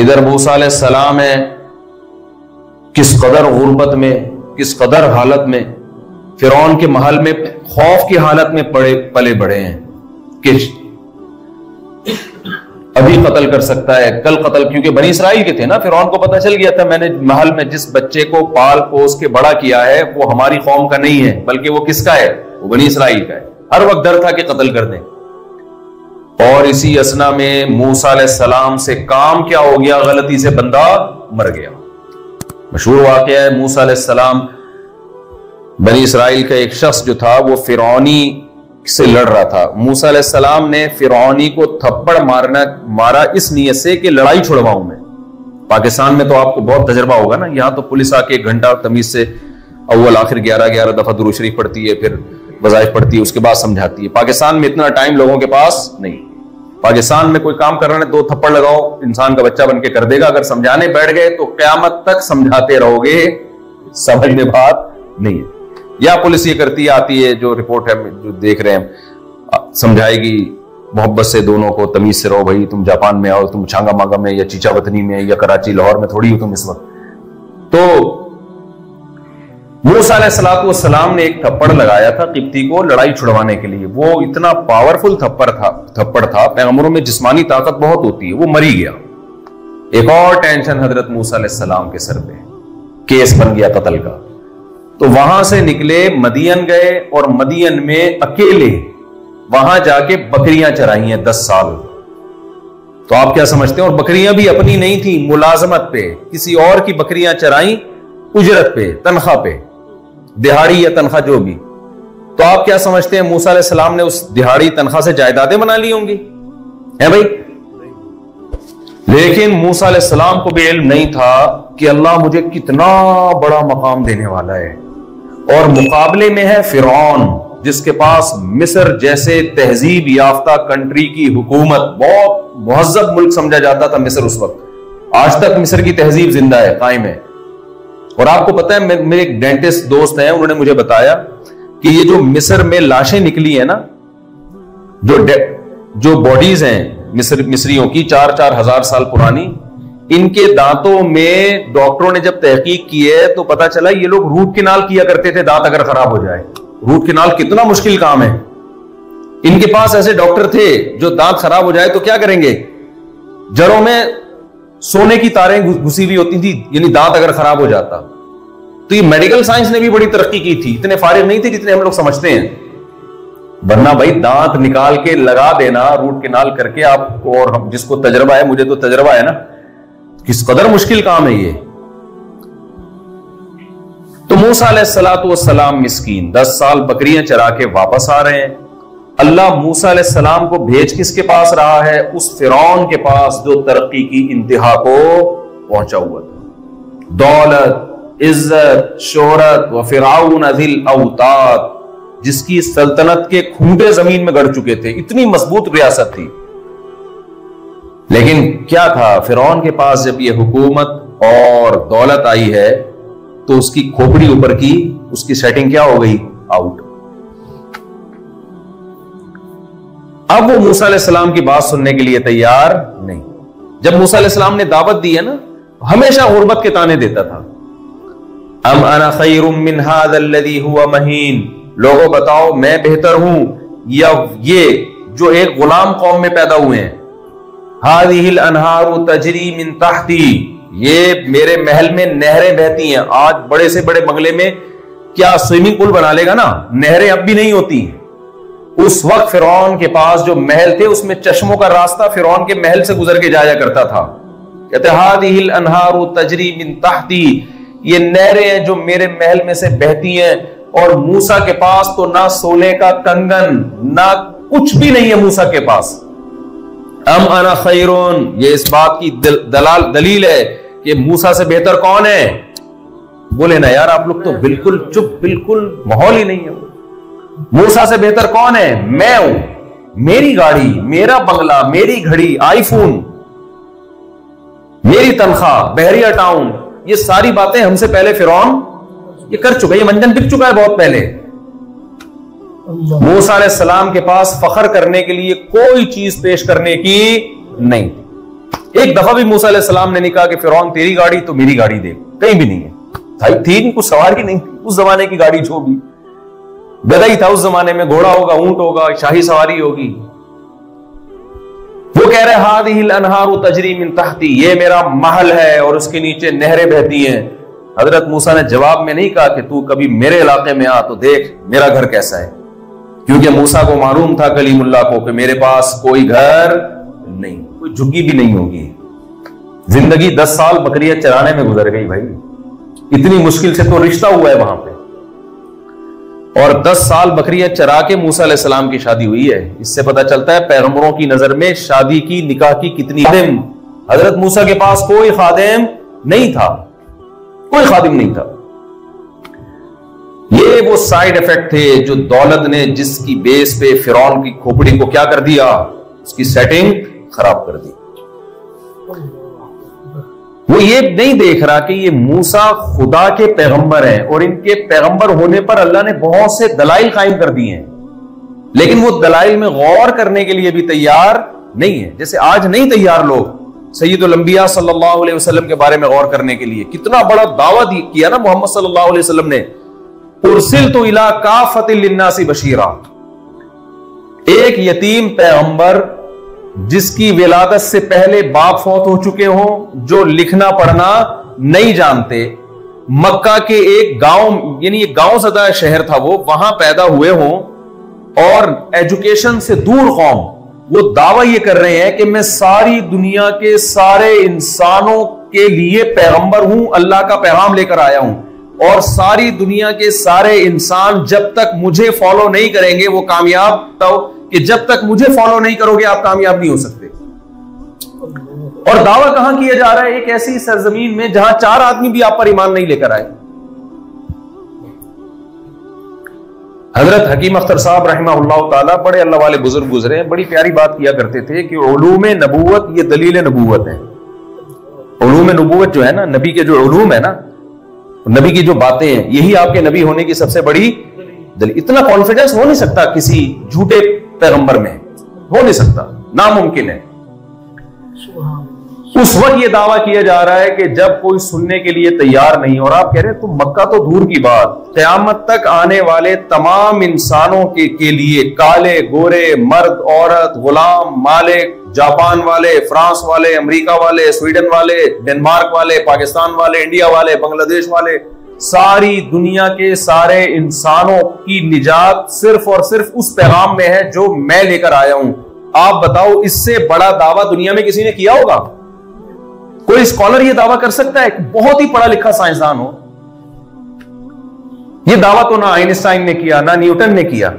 ادھر موسا علیہ السلام ہے، کس قدر غربت میں، کس قدر حالت میں، فرعون کے محل میں خوف کی حالت میں پڑے، پلے بڑے ہیں۔ کہ ابھی قتل کر سکتا ہے، کل قتل، کیونکہ بنی اسرائیل کے تھے نا، فرعون کو پتا چل گیا تھا، میں نے محل میں جس بچے کو، پال پوس کے بڑا کیا ہے، وہ ہماری قوم کا نہیں ہے، بلکہ وہ کس کا ہے؟ وہ بنی اسرائیل کا ہے۔ ہر وقت ڈر تھا کہ قتل کر دیں۔ اور اسی اسنا میں موسا علیہ السلام سے کام کیا ہو گیا، غلطی سے بندہ مر گیا۔ مشہور واقعہ ہے موسا علیہ السلام بنی اسرائیل کا ایک شخص جو تھا، وہ فرعونی سے لڑ رہا تھا۔ موسا علیہ السلام نے فرعونی کو تھپڑ مارنا، مارا اس نیت سے کہ لڑائی چھڑواؤں میں۔ پاکستان میں تو آپ کو بہت تجربہ ہوگا نا، یہاں تو پولیس آ کے ایک گھنٹہ تمیز سے اول، آخر، گیارہ گیارہ دفعہ درو شریف پڑتی ہے، پھر وظائف پڑتی ہے، اس کے بعد سمجھاتی ہے۔ پاکستان میں اتنا ٹائم لوگوں کے پاس نہیں۔ پاکستان میں کوئی کام کر رہے ہیں دو تھپڑ لگاؤ، انسان کا بچہ بن کے کر دے گا۔ اگر سمجھانے بیٹھ گئے تو قیامت تک سمجھاتے رہو گے۔ سمجھ میں بات نہیں ہے۔ یا پولیس یہ کرتی آتی ہے، جو رپورٹ ہے، جو دیکھ رہے ہیں۔ سمجھائے گی، محبت سے دونوں کو تمیز سے رہو بھائی، تم جاپان میں آؤ، تم چھانگا مانگا میں یا چیچا وطنی میں یا کراچی، لاہور میں تھوڑی ہو تم اس وقت۔ تو موسا علیہ السلاط والسلام نے ایک تھپڑ لگایا تھا قبطی کو لڑائی چھڑوانے کے لیے۔ وہ اتنا پاورفل تھپڑ تھا تھپڑ تھا، پیغمبروں میں جسمانی طاقت بہت ہوتی ہے، وہ مری گیا۔ ایک اور ٹینشن حضرت موسا علیہ السلام کے سر پہ، کیس بن گیا قتل کا۔ تو وہاں سے نکلے، مدین گئے اور مدین میں اکیلے وہاں جا کے بکریاں چرائی ہیں دس سال۔ تو آپ کیا سمجھتے ہیں؟ اور بکریاں بھی اپنی نہیں تھی ملازمت پہ، کسی اور کی بکریاں چرائیں، اجرت پہ، تنخواہ پہ۔ دہاڑی یا تنخواہ جو بھی تو آپ کیا سمجھتے ہیں موسا علیہ السلام نے اس دہاڑی تنخواہ سے جائیدادیں بنا لی ہوں گی؟ ہے بھائی؟ لیکن موسا علیہ السلام کو بھی علم نہیں تھا کہ اللہ مجھے کتنا بڑا مقام دینے والا ہے۔ اور مقابلے میں ہے فرعون، جس کے پاس مصر جیسے تہذیب یافتہ کنٹری کی حکومت، بہت مہذب ملک سمجھا جاتا تھا مصر اس وقت۔ آج تک مصر کی تہذیب زندہ ہے، قائم ہے۔ اور آپ کو پتا ہے میرے ایک ڈینٹسٹ دوست ہیں، انہوں نے مجھے بتایا کہ یہ جو مصر میں لاشیں نکلی ہیں نا، جو جو باڈیز ہیں مصر مصریوں کی، چار چار ہزار سال پرانی، ان کے دانتوں میں ڈاکٹروں نے جب تحقیق کی ہے تو پتا چلا یہ لوگ روٹ کنال کیا کرتے تھے، دانت اگر خراب ہو جائے۔ روٹ کنال کتنا مشکل کام ہے۔ ان کے پاس ایسے ڈاکٹر تھے جو دانت خراب ہو جائے تو کیا کریں گے؟ جڑوں میں سونے کی تاریں گھسی ہوئی ہوتی تھی یعنی دانت اگر خراب ہو جاتا۔ تو یہ میڈیکل سائنس نے بھی بڑی ترقی کی تھی۔ اتنے فارغ نہیں تھے جتنے ہم لوگ سمجھتے ہیں۔ ورنہ بھائی دانت نکال کے لگا دینا، روٹ کنال کر کے آپ کو اور جس کو تجربہ ہے، مجھے تو تجربہ ہے نا۔ کس قدر مشکل کام ہے یہ۔ تو موسا علیہ السلاۃ والسلام مسکین، دس سال بکریاں چرا کے واپس آ رہے ہیں۔ اللہ موسا علیہ السلام کو بھیج کس کے پاس رہا ہے؟ اس فرعون کے پاس جو ترقی کی انتہا کو پہنچا ہوا تھا۔ دولت، عزت، شہرت و فرعون ذل اوتاد جس کی سلطنت کے کھونٹے زمین میں گڑ چکے تھے۔ اتنی مضبوط ریاست تھی۔ لیکن کیا تھا؟ فرعون کے پاس جب یہ حکومت اور دولت آئی ہے، تو اس کی کھوپڑی اوپر کی، اس کی سیٹنگ کیا ہو گئی؟ آؤٹ اب وہ موسا علیہ السلام کی بات سننے کے لیے تیار نہیں۔ جب موسا علیہ السلام نے دعوت دی ہے نا، ہمیشہ غربت کے تانے دیتا تھا۔ ام انا خیر من هذا الذي هو مہین۔ لوگوں بتاؤ، میں بہتر ہوں یا یہ جو ایک غلام قوم میں پیدا ہوئے ہیں۔ هذه الانہار تجری من تحتی۔ یہ میرے محل میں نہریں بہتی ہیں۔ آج بڑے سے بڑے بنگلے میں کیا سوئمنگ پول بنا لے گا نا؟ نہریں اب بھی نہیں ہوتی۔ ہیں اس وقت فرعون کے پاس جو محل تھے، اس میں چشموں کا راستہ فرعون کے محل سے گزر کے جایا کرتا تھا۔ الانہار تجری من تحتی، یہ نہریں ہیں جو میرے محل میں سے بہتی ہیں۔ اور موسا کے پاس تو نہ سولے کا کنگن، نہ کچھ بھی نہیں ہے موسا کے پاس۔ ام انا خیرون، یہ اس بات کی دلال، دلیل ہے کہ موسا سے بہتر کون ہے؟ بولے نا یار، آپ لوگ تو بالکل چپ، بالکل ماحول ہی نہیں ہے۔ موسا سے بہتر کون ہے؟ میں ہوں۔ میری گاڑی، میرا بنگلہ، میری گھڑی آئی فون میری تنخواہ، بحریہ ٹاؤن۔ یہ ساری باتیں ہم سے پہلے فرعون یہ کر چکا یہ منجن بک چکا ہے بہت پہلے۔ موسا علیہ السلام کے پاس فخر کرنے کے لیے کوئی چیز پیش کرنے کی نہیں۔ ایک دفعہ بھی موسا علیہ السلام نے نہیں کہا کہ فرعون تیری گاڑی تو میری گاڑی دے۔ کہیں بھی نہیں ہے۔ تھی نہیں، کچھ سواری نہیں۔ اس زمانے کی گاڑی جو بھی۔ گدا ہی تھا اس زمانے میں گھوڑا ہوگا اونٹ ہوگا شاہی سواری ہوگی وہ کہہ رہے ہاد ہل انہار تجری من تحتی یہ میرا محل ہے اور اس کے نیچے نہریں بہتی ہیں حضرت موسا نے جواب میں نہیں کہا کہ تو کبھی میرے علاقے میں آ تو دیکھ میرا گھر کیسا ہے کیونکہ موسا کو معلوم تھا کلیم اللہ کو کہ میرے پاس کوئی گھر نہیں کوئی جھگی بھی نہیں ہوگی زندگی دس سال بکریاں چرانے میں گزر گئی بھائی اتنی مشکل سے تو رشتہ ہوا ہے وہاں پہ اور دس سال بکریاں چرا کے موسا علیہ السلام کی شادی ہوئی ہے۔ اس سے پتا چلتا ہے پیغمبروں کی نظر میں شادی کی نکاح کی کتنی خادم حضرت موسا کے پاس کوئی خادم نہیں تھا۔ کوئی خادم نہیں تھا۔ یہ وہ سائیڈ افیکٹ تھے جو دولت نے جس کی بیس پہ فرون کی کھوپڑی کو کیا کر دیا؟ اس کی سیٹنگ خراب کر دی۔ وہ یہ نہیں دیکھ رہا کہ یہ موسا خدا کے پیغمبر ہیں اور ان کے پیغمبر ہونے پر اللہ نے بہت سے دلائل قائم کر دیے ہیں۔ لیکن وہ دلائل میں غور کرنے کے لیے بھی تیار نہیں ہے جیسے آج نہیں تیار لوگ سید الانبیاء صلی اللہ علیہ وسلم کے بارے میں غور کرنے کے لیے۔ کتنا بڑا دعوی کیا نا محمد صلی اللہ علیہ وسلم نے؟ ارسل تو الا کا فتح بشیرہ ایک یتیم پیغمبر جس کی ولادت سے پہلے باپ فوت ہو چکے ہوں، جو لکھنا پڑھنا نہیں جانتے۔ مکہ کے ایک گاؤں یعنی گاؤں زدہ شہر تھا وہ، وہاں پیدا ہوئے ہوں۔ اور ایجوکیشن سے دور قوم، وہ دعوی یہ کر رہے ہیں کہ میں ساری دنیا کے سارے انسانوں کے لیے پیغمبر ہوں، اللہ کا پیغام لے کر آیا ہوں۔ اور ساری دنیا کے سارے انسان جب تک مجھے فالو نہیں کریں گے، وہ کامیاب تو کہ جب تک مجھے فالو نہیں کرو گے، آپ کامیاب نہیں ہو سکتے۔ اور دعویٰ کہاں کیا جا رہا ہے؟ ایک ایسی سرزمین میں جہاں چار آدمی بھی آپ پر ایمان نہیں لے کر آئے۔ حضرت حکیم اختر صاحب رحمہ اللہ تعالیٰ بڑے اللہ والے بزرگ گزرے بڑی پیاری بات کیا کرتے تھے کہ علوم نبوت یہ دلیل نبوت ہے۔ علوم نبوت جو ہے نا، نبی کے جو علوم ہے نا، نبی کی جو باتیں ہیں، یہی آپ کے نبی ہونے کی سب سے بڑی دلیل۔ اتنا کانفیڈینس ہو نہیں سکتا کسی جھوٹے پیغمبر میں ہو نہیں سکتا۔ ناممکن ہے۔ اس وقت یہ دعویٰ کیا جا رہا ہے کہ جب کوئی سننے کے لیے تیار نہیں اور آپ کہہ رہے تم مکہ تو دور کی بات۔ قیامت تک آنے والے تمام انسانوں کے کے لیے کالے گورے مرد عورت غلام مالک جاپان والے فرانس والے امریکہ والے سویڈن والے ڈنمارک والے پاکستان والے انڈیا والے بنگلہ دیش والے ساری دنیا کے سارے انسانوں کی نجات صرف اور صرف اس پیغام میں ہے جو میں لے کر آیا ہوں۔ آپ بتاؤ، اس سے بڑا دعویٰ دنیا میں کسی نے کیا ہوگا؟ کوئی اسکالر یہ دعویٰ کر سکتا ہے بہت ہی پڑھا لکھا سائنسدان ہو؟ یہ دعویٰ تو نہ آئنسٹائن نے کیا، نہ نیوٹن نے کیا۔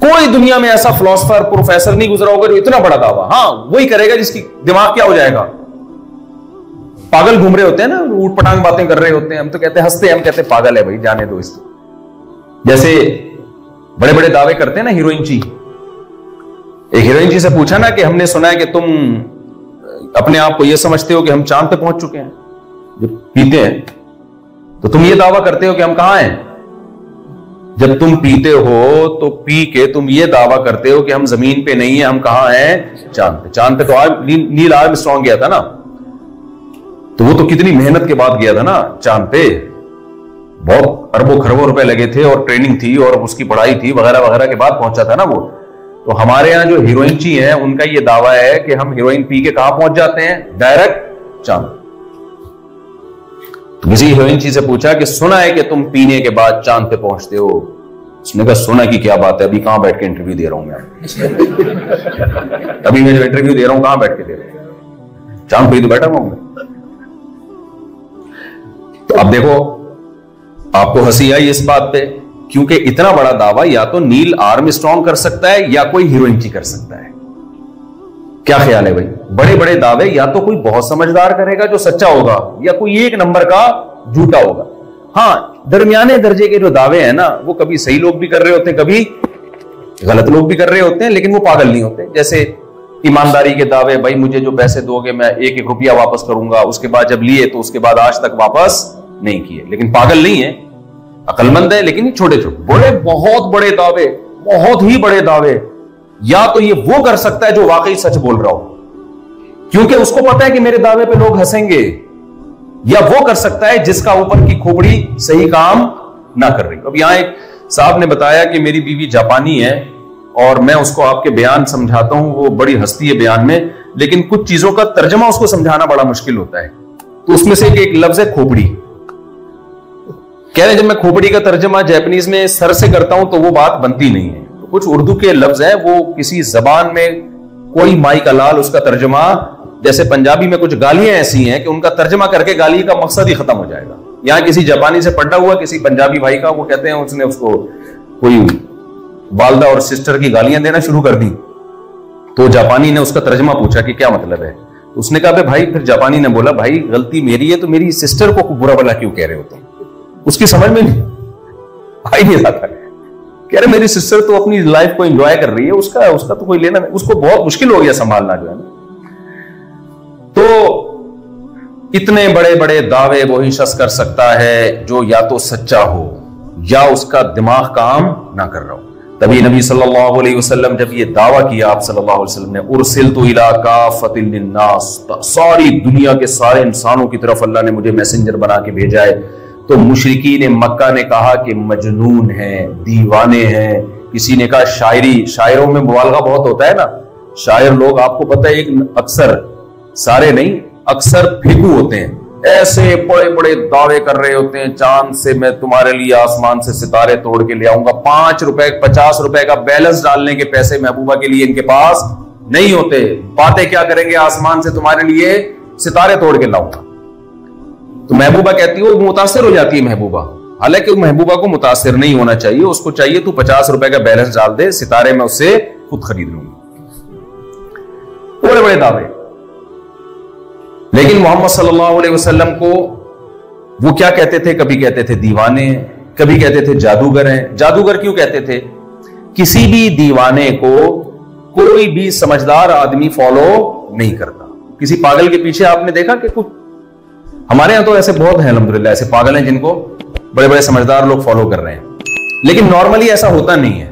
کوئی دنیا میں ایسا فلاسفر پروفیسر نہیں گزرا ہوگا جو اتنا بڑا دعویٰ ہاں وہی کرے گا جس کی دماغ کیا ہو جائے گا۔ پاگل گھوم رہے ہوتے ہیں نا، اوٹ پٹانگ باتیں کر رہے ہوتے ہیں، ہم تو کہتے ہیں ہنستے، ہم کہتے ہیں پاگل ہے بھائی، جانے دو اس کو۔ جیسے بڑے بڑے دعوے کرتے ہیں نا ہیروئن جی۔ ایک ہیروئن جی سے پوچھا نا کہ ہم نے سنا ہے کہ تم اپنے آپ کو یہ سمجھتے ہو کہ ہم چاند پہ پہنچ چکے ہیں، جب پیتے ہیں۔ تو تم یہ دعویٰ کرتے ہو کہ ہم کہاں ہیں؟ جب تم پیتے ہو تو پی کے تم یہ دعویٰ کرتے ہو کہ ہم زمین پہ نہیں ہیں، ہم کہاں ہیں؟ چاند پہ۔ چاند پہ تو نیل آرم اسٹرانگ گیا تھا نا۔ تو وہ تو کتنی محنت کے بعد گیا تھا نا چاند پہ۔ بہت اربوں خربوں روپے لگے تھے اور ٹریننگ تھی اور اس کی پڑھائی تھی، وغیرہ وغیرہ کے بعد پہنچا تھا نا وہ۔ تو ہمارے یہاں جو ہیروئن چی ہیں، ان کا یہ دعویٰ ہے کہ ہم ہیروئن پی کے کہاں پہنچ جاتے ہیں؟ ڈائریکٹ چاند۔ کسی ہیروئن چی سے پوچھا کہ سنا ہے کہ تم پینے کے بعد چاند پہ پہنچتے ہو؟ اس نے کہا، سنا کی کیا بات ہے؟ ابھی کہاں بیٹھ کے انٹرویو دے رہا ہوں میں؟ ابھی میں جو انٹرویو دے رہا ہوں، کہاں بیٹھ کے دے رہا ہوں؟ چاند پہ تو بیٹھا ہوں میں۔ تو اب دیکھو، آپ کو ہنسی آئی اس بات پہ، کیونکہ اتنا بڑا دعویٰ یا تو نیل آرم اسٹرانگ کر سکتا ہے یا کوئی ہیروئن کی کر سکتا ہے۔ کیا خیال ہے بھائی؟ بڑے بڑے دعوے یا تو کوئی بہت سمجھدار کرے گا جو سچا ہوگا، یا کوئی ایک نمبر کا جھوٹا ہوگا۔ ہاں درمیانے درجے کے جو دعوے ہیں نا، وہ کبھی صحیح لوگ بھی کر رہے ہوتے ہیں، کبھی غلط لوگ بھی کر رہے ہوتے ہیں، لیکن وہ پاگل نہیں ہوتے۔ جیسے ایمانداری کے دعوے، بھائی مجھے جو پیسے دو گے، میں ایک ایک روپیہ واپس کروں گا۔ اس کے بعد جب لیے تو اس کے بعد آج تک واپس نہیں کیے۔ لیکن پاگل نہیں ہے۔ عقل مند ہے، لیکن چھوٹے چھوٹے۔ بڑے، بہت بڑے دعوے، بہت ہی بڑے دعوے۔ یا تو یہ وہ کر سکتا ہے جو واقعی سچ بول رہا ہو۔ کیونکہ اس کو پتا ہے کہ میرے دعوے پہ لوگ ہنسیں گے۔ یا وہ کر سکتا ہے جس کا اوپر کی کھوپڑی صحیح کام نہ کر رہی۔ اب یہاں ایک صاحب نے بتایا کہ میری بیوی جاپانی ہے۔ اور میں اس کو آپ کے بیان سمجھاتا ہوں، وہ بڑی ہستی ہے بیان میں، لیکن کچھ چیزوں کا ترجمہ اس کو سمجھانا بڑا مشکل ہوتا ہے۔ تو اس میں سے ایک لفظ ہے کھوپڑی۔ کہہ رہے جب میں کھوپڑی کا ترجمہ جیپنیز میں سر سے کرتا ہوں تو وہ بات بنتی نہیں ہے۔ کچھ اردو کے لفظ ہیں، وہ کسی زبان میں کوئی مائی کا لال اس کا ترجمہ، جیسے پنجابی میں کچھ گالیاں ایسی ہیں کہ ان کا ترجمہ کر کے گالی کا مقصد ہی ختم ہو جائے گا۔ یہاں کسی جاپانی سے پڑھا ہوا، کسی پنجابی بھائی کا، وہ کہتے ہیں اس نے اس کو کوئی والدہ اور سسٹر کی گالیاں دینا شروع کر دی۔ تو جاپانی نے اس کا ترجمہ پوچھا کہ کیا مطلب ہے؟ اس نے کہا بھائی، پھر جاپانی نے بولا، بھائی، غلطی میری ہے تو میری سسٹر کو برا بلا کیوں کہہ رہے ہو تم؟ اس کی سمجھ میں نہیں۔ آئی نہیں رہا کہہ رہے، میری سسٹر تو اپنی لائف کو انجوائے کر رہی ہے، اس کا اس کا تو کوئی لینا نہیں۔ اس کو بہت مشکل ہو گیا سنبھالنا جو ہے تو اتنے بڑے بڑے دعوے وہی شخص کر سکتا ہے جو یا تو سچا ہو یا اس کا دماغ کام نہ کر رہا ہو۔ تبھی نبی صلی اللہ علیہ وسلم جب یہ دعویٰ کیا، آپ صلی اللہ علیہ وسلم نے ارسل تو کافت للناس، ساری دنیا کے سارے انسانوں کی طرف اللہ نے مجھے میسنجر بنا کے بھیجا ہے۔ تو مشرقین مکہ نے کہا کہ مجنون ہیں، دیوانے ہیں۔ کسی نے کہا، شاعری، شاعروں میں مبالغہ بہت ہوتا ہے نا۔ شاعر لوگ، آپ کو پتہ ہے، ایک اکثر، سارے نہیں، اکثر پھیکو ہوتے ہیں۔ ایسے بڑے بڑے دعوے کر رہے ہوتے ہیں، چاند سے میں تمہارے لیے آسمان سے ستارے توڑ کے لے آؤں گا۔ پانچ روپے، پچاس روپے کا بیلنس ڈالنے کے پیسے محبوبہ کے لیے ان کے پاس نہیں ہوتے۔ باتیں کیا کریں گے؟ آسمان سے تمہارے لیے ستارے توڑ کے لاؤں گا۔ تو محبوبہ کہتی ہے، وہ متاثر ہو جاتی ہے محبوبہ۔ حالانکہ محبوبہ کو متاثر نہیں ہونا چاہیے، اس کو چاہیے تو پچاس روپے کا بیلنس ڈال دے، ستارے میں اس سے خود خرید لوں گا۔ بڑے بڑے دعوے۔ لیکن محمد صلی اللہ علیہ وسلم کو وہ کیا کہتے تھے؟ کبھی کہتے تھے دیوانے، کبھی کہتے تھے جادوگر ہیں۔ جادوگر کیوں کہتے تھے؟ کسی بھی دیوانے کو کوئی بھی سمجھدار آدمی فالو نہیں کرتا۔ کسی پاگل کے پیچھے آپ نے دیکھا کہ کچھ؟ ہمارے یہاں تو ایسے بہت ہیں الحمد ایسے پاگل ہیں جن کو بڑے بڑے سمجھدار لوگ فالو کر رہے ہیں۔ لیکن نارملی ایسا ہوتا نہیں ہے۔